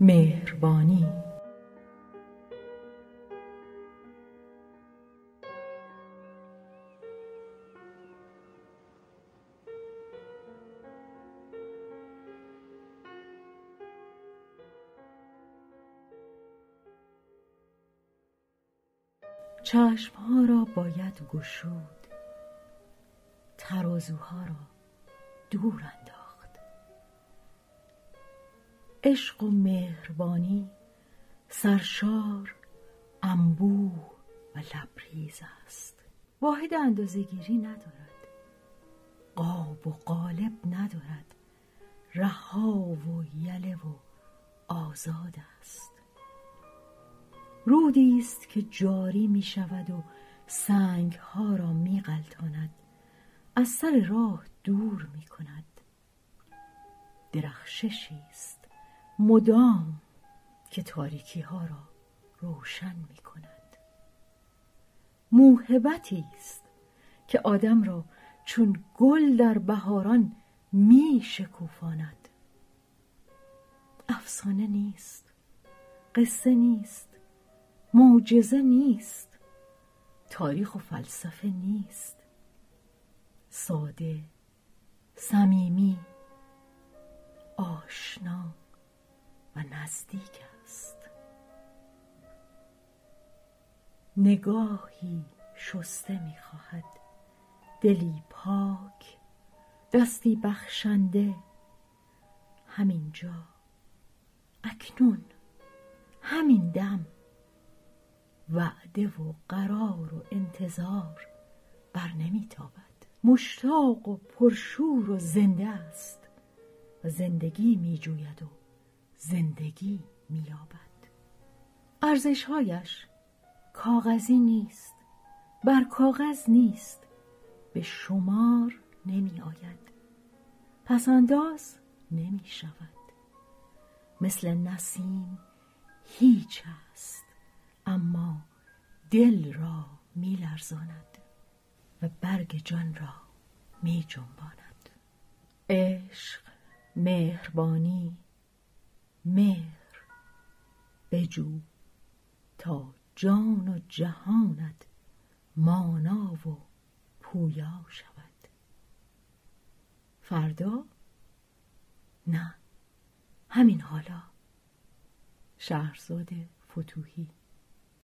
مهربانی. چشمها را باید گشود. ترازوها را دور انداخت عشق و مهربانی سرشار انبوه و لبریز است. واحد اندازهگیری ندارد. قاب و قالب ندارد. رها و یله و آزاد است. رودی است که جاری می شود و سنگ ها را می غلطاند از سر راه دور می کند درخششی است مدام که تاریکی ها را روشن می کند موهبتی است که آدم را چون گل در بهاران می شکوفاند افسانه نیست قصه نیست معجزه نیست تاریخ و فلسفه نیست. ساده صمیمی آشنا. و نزدیک است. نگاهی شسته می‌خواهد. دلی پاک دستی بخشنده. همینجا اکنون. همین دم. وعده و قرار و انتظار بر نمیتابد. مشتاق و پرشور و زنده است. و زندگی میجوید و زندگی مییابد. ارزشهایش کاغذی نیست بر کاغذ نیست به شمار نمی آید پسنداز نمی شود مثل نسیم هیچ است اما دل را می لرزاند و برگ جان را می جنباند عشق مهربانی مهر بجو تا جان و جهانت مانا و پویا شود. فردا؟ نه. همین حالا. شهرزاد فتوحی.